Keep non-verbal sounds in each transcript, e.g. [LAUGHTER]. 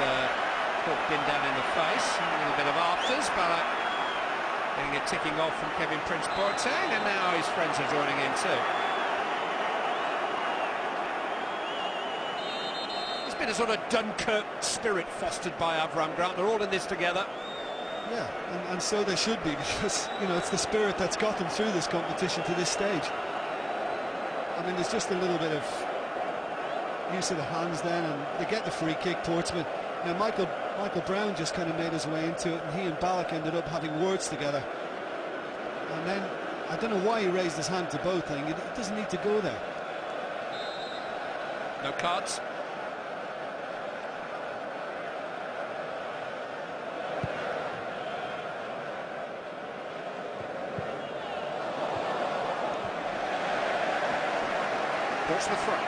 uh, hooked in down in the face. A little bit of afters, Ballack getting a ticking off from Kevin Prince Boateng, and now his friends are joining in too. There's been a sort of Dunkirk spirit fostered by Avram Grant. They're all in this together. Yeah, and, and so they should be [LAUGHS] because, you know, it's the spirit that's got them through this competition to this stage. I mean, there's just a little bit of use of the hands then, and they get the free kick, Portsmouth. Now, Michael Michael Brown just kind of made his way into it, and he and Ballack ended up having words together. And then, I don't know why he raised his hand to Boateng. It, it doesn't need to go there. No cards. Portsmouth throw.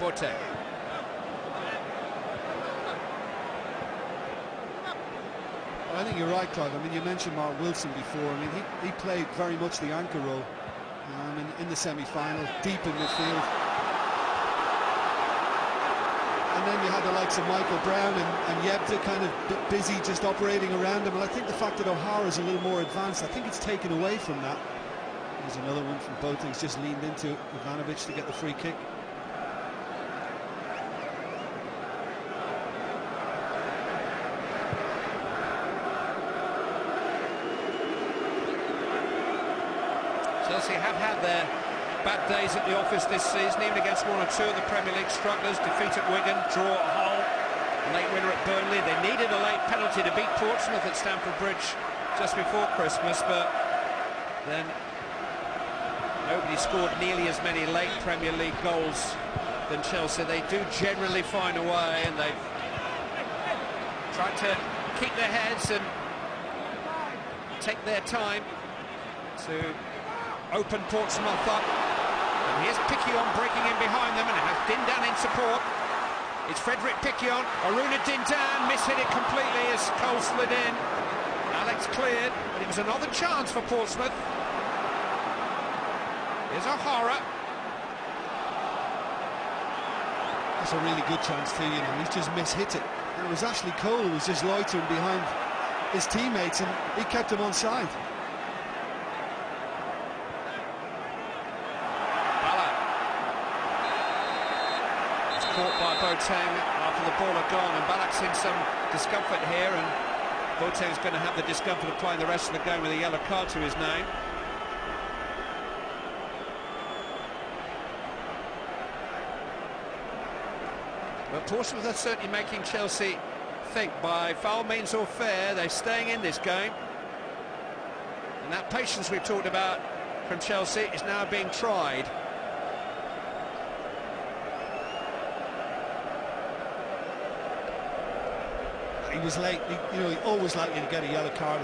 Boateng. I think you're right, Clive. I mean, you mentioned Mark Wilson before. I mean, he, he played very much the anchor role um, in, in the semi-final, deep in midfield. And then you had the likes of Michael Brown and, and Yebda kind of busy just operating around him. And I think the fact that O'Hara is a little more advanced, I think it's taken away from that. There's another one from. He's just leaned into Ivanovic to get the free kick. Chelsea have had their bad days at the office this season, even against one or two of the Premier League strugglers. Defeat at Wigan, draw at Hull, late winner at Burnley. They needed a late penalty to beat Portsmouth at Stamford Bridge just before Christmas, but then nobody scored nearly as many late Premier League goals than Chelsea. They do generally find a way, and they've tried to keep their heads and take their time to open Portsmouth up. And here's Piquionne breaking in behind them and has Dindane in support. It's Frederick Piquionne. Aruna Dindane mishit it completely as Cole slid in. Alex cleared, but it was another chance for Portsmouth. Here's O'Hara. That's a really good chance too, you know, he's just mishit it. It was Ashley Cole who was just loitering behind his teammates and he kept him on side. Caught by Boateng after the ball had gone, and Ballack's in some discomfort here, and Boateng's going to have the discomfort of playing the rest of the game with a yellow card to his name. But Portsmouth are certainly making Chelsea think by foul means or fair, they're staying in this game. And that patience we've talked about from Chelsea is now being tried. He was late. He, you know, he always likely to get a yellow card.